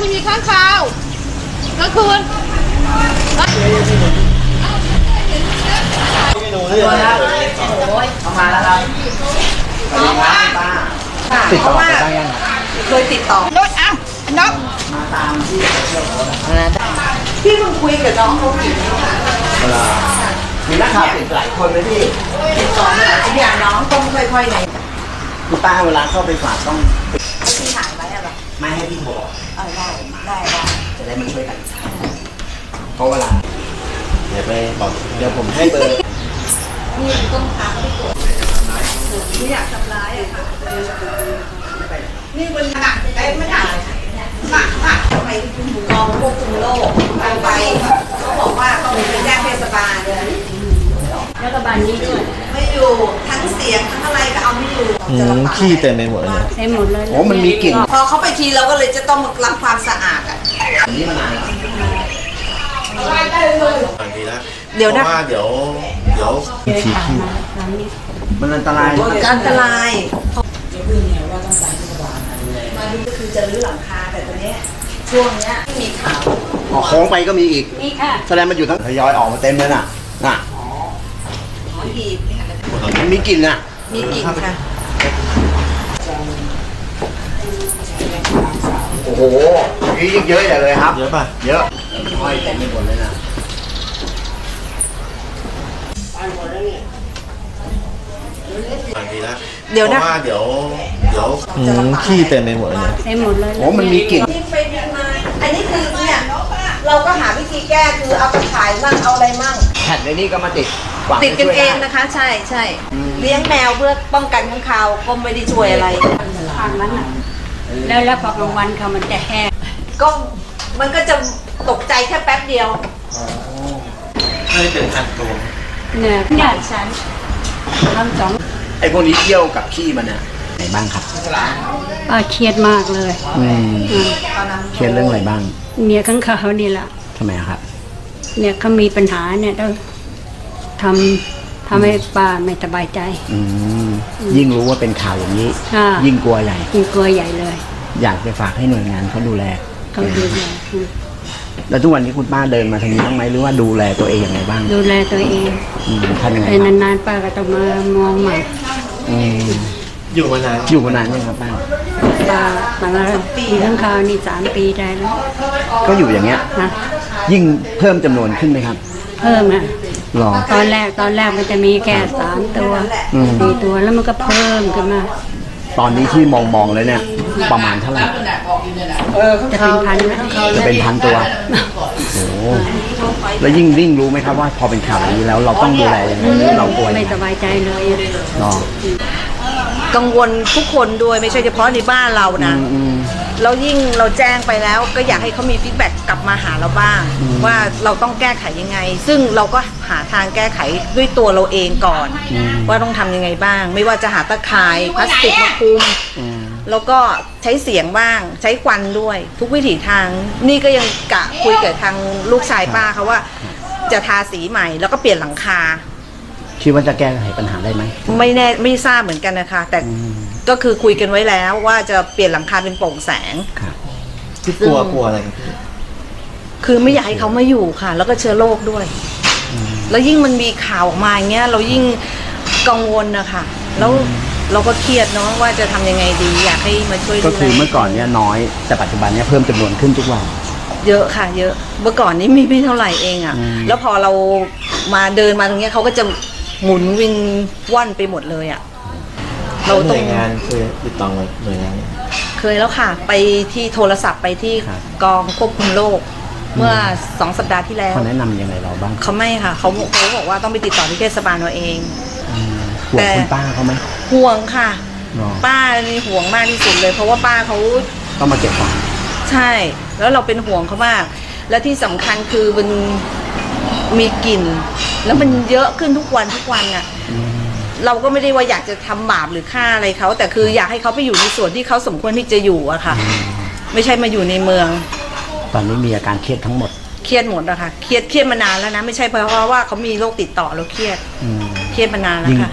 ที่มีข้างคาวกลางคืนเมนูนี่อะไรเอามาแล้วครับสวัสดีครับป้าติดต่อไปได้ยังเคยติดต่อรถอ้าวน้องมาตามที่พี่เพิ่งคุยกับน้องเขาผิดมีนักข่าวติดหลายคนเลยพี่ติดต่อมาไอ้เนี่ยน้องต้องค่อยๆไหนคุณป้าเวลาเข้าไปฝากต้อง ไว้อะเหรอไม่ให้พี่บอกเออได้ได้ได้จะได้มาช่วยกันเพราะเวลาเดี๋ยวไปบอกเดี๋ยวผมให้เบอร์นี่ต้องพาเขาไปตรวจไม่อยากทำร้ายอะค่ะนี่มันหนักไอ้ไม่หนักหนักหนักไปกองควบคุมโรคไปไปเขาบอกว่าเขาไปแจ้งเทศบาลเลยแล้วก็บ้านนี้ด้วยไม่อยู่ทั้งเสียงทั้ง อยู่จะลำบากขี้เต็มไปหมดเลย เต็มหมดเลยโอ้มันมีกลิ่น พอเขาไปทีเราก็เลยจะต้องมารับความสะอาดอะ อันนี้มานานแล้วบางทีแล้วเดี๋ยวนะพราะว่าเดี๋ยวเดี๋ยวขี้ขี้มันอันตรายอันตรายมาดูก็คือจะรื้อหลังคาแต่ตอนเนี้ยช่วงเนี้ยมีข่าว ออกโค้งไปก็มีอีก นี่ค่ะ แสดงมันอยู่ทั้งทยอยออกมาเต็มเลยน่ะ น่ะของอีกมันมีกลิ่นน่ะ มีกิ่งค่ะ โอ้โหนี่ยิ่งเยอะใหญ่เลยครับ เยอะป่ะ เยอะห้อยเต็มไปหมดเลยนะบางทีแล้วเดี๋ยวนะเพราะว่าเดี๋ยวเดี๋ยวขี้เต็มไปหมดเลยเต็มหมดเลยโอ้มันมีกลิ่นที่ไปที่มาอันนี้คือเนี่ยเราก็หาวิธีแก้คือเอาไปขายมั่งเอาอะไรมั่งแผ่นในนี้ก็มาติดวาติดกันไว้ช่วยเองไนะคะ ใช่ใช่เลี้ยงแมวเพื่อป้องกันข้างคาวก็ไม่ได้ช่วยอะไรทางนั้นน่ะแล้วแล้วพอกลางวันเขามันจะแห้ง ก็มันก็จะตกใจแค่แป๊บเดียว ไม่ได้เป็นพันตัว เนี่ยเนี่ยฉันทำสองไอ้พวกนี้เที่ยวกับขี้มันเนี่ยไหนบ้างครับป้าเครียดมากเลยอืมอืมเครียดเรื่องอะไรบ้าง เมียข้างเขานี่แหละทำไมอะครับ เนี่ยเขามีปัญหาเนี่ยต้องทำทำให้ป้าไม่สบายใจ อืมยิ่งรู้ว่าเป็นข่าวอย่างนี้อ่ายิ่งกลัวใหญ่ยิ่งกลัวใหญ่เลยอยากจะฝากให้หน่วยงานเขาดูแล เขาดูแลอืมแล้วทุกวันนี้คุณป้าเดินมาทางนี้บ้างไหมหรือว่าดูแลตัวเองอย่างไรบ้างดูแลตัวเองอืมทำยังไงไปครับนานๆป้าก็ต้องมามองใหม่อืมอยู่มานานอยู่มานานยังครับป้า ป้ามาแล้วมีข้างคาวนี่สามปีได้แล้วก็อยู่อย่างเงี้ย นะ ยิ่งเพิ่มจำนวนขึ้นไหมครับ เพิ่มอะ หรอ ตอนแรกตอนแรกมันจะมีแค่สามตัวอืม สี่ตัวแล้วมันก็เพิ่มขึ้นมาตอนนี้ที่มองมองๆเลยเนี่ย ประมาณเท่าไหร่ จะเป็นพันไหมจะเป็นพันตัว โอ้โหแล้วยิ่งยิ่งรู้ไหมครับว่าพอเป็นข่าวอย่างนี้แล้วเราต้องดูแลยังไงหรือเรากลัวยังไม่ไงสบายใจเลยอะหรอ กังวลทุกคนด้วยไม่ใช่เฉพาะในบ้านเราอืนะมอืมแล้วยิ่งเราแจ้งไปแล้วก็อยากให้เขามี feedback กลับมาหาเราบ้างอืมว่าเราต้องแก้ไขยังไง ซึ่งเราก็หาทางแก้ไขด้วยตัวเราเองก่อน ว่าต้องทำยังไงบ้าง ไม่ว่าจะหาตาข่ายพลาสติกมาคลุมอืมแล้วก็ใช้เสียงบ้าง ใช้ควันด้วย ทุกวิถีทาง นี่ก็ยังกะคุยกับทางลูกชายป้าเขาว่า จะทาสีใหม่แล้วก็เปลี่ยนหลังคา คิดว่าจะแก้ไขปัญหาได้ไหม ไม่แน่ไม่ทราบเหมือนกันนะคะ แต่อืม ก็คือคุยกันไว้แล้วว่าจะเปลี่ยนหลังคาเป็นโปร่งแสง ครับที่กลัวกลัวอะไรครับพี่คือไม่อยากให้เขามาอยู่ค่ะ แล้วก็เชื้อโรคด้วย แล้วยิ่งมันมีข่าวออกมาอย่างเงี้ยเรายิ่งกังวลนะคะแล้วเราก็เครียดเนาะว่าจะทำยังไงดี อยากให้มาช่วยก็ดูคือแลเมื่อก่อนเนี่ยน้อยแต่ปัจจุบันเนี่ยเพิ่มจำนวนขึ้นทุกวัน เยอะค่ะ เยอะ เมื่อก่อนนี้มีไม่เท่าไหร่เองอะ่ะ อืม แล้วพอเรามาเดินมาตรงเนี้ยเขาก็จะ หมุนวินว่อนไปหมดเลยอะ่ะเราหต้น่อวงยงานเคยติดต่อมาหน่วยงานเนี่ย เคยแล้วค่ะ ไปที่โทรศัพท์ไปที่ครับกองควบคุมโรคเมื่อสองสัปดาห์ที่แล้วเขาแนะนำยังไงเราบ้างเขาไม่ค่ะเขาเขาบอกว่าต้องไปติดต่อที่เทศบาลเราเอง อืมห่วงคุณป้าเขาไหมห่วงค่ะหรอป้านี่ห่วงมากที่สุดเลย เพราะว่าป้าเขา ต้องมาเก็บของใช่ แล้วเราเป็นห่วงเขามาก และที่สำคัญคือมันมีกลิ่น แล้วมันเยอะขึ้นทุกวันทุกวันอะ เราก็ไม่ได้ว่าอยากจะทำบาปหรือฆ่าอะไรเขาแต่คืออยากให้เขาไปอยู่ในส่วนที่เขาสมควรที่จะอยู่อะค่ะ ไม่ใช่มาอยู่ในเมือง ตอนนี้มีอาการเครียดทั้งหมด เครียดหมดอะค่ะเครียดเครียดมานานแล้วนะ ไม่ใช่เพราะว่าเขามีโรคติดต่อแล้วเครียดอืมเครียดมานานแล้วยิ่งค่ะ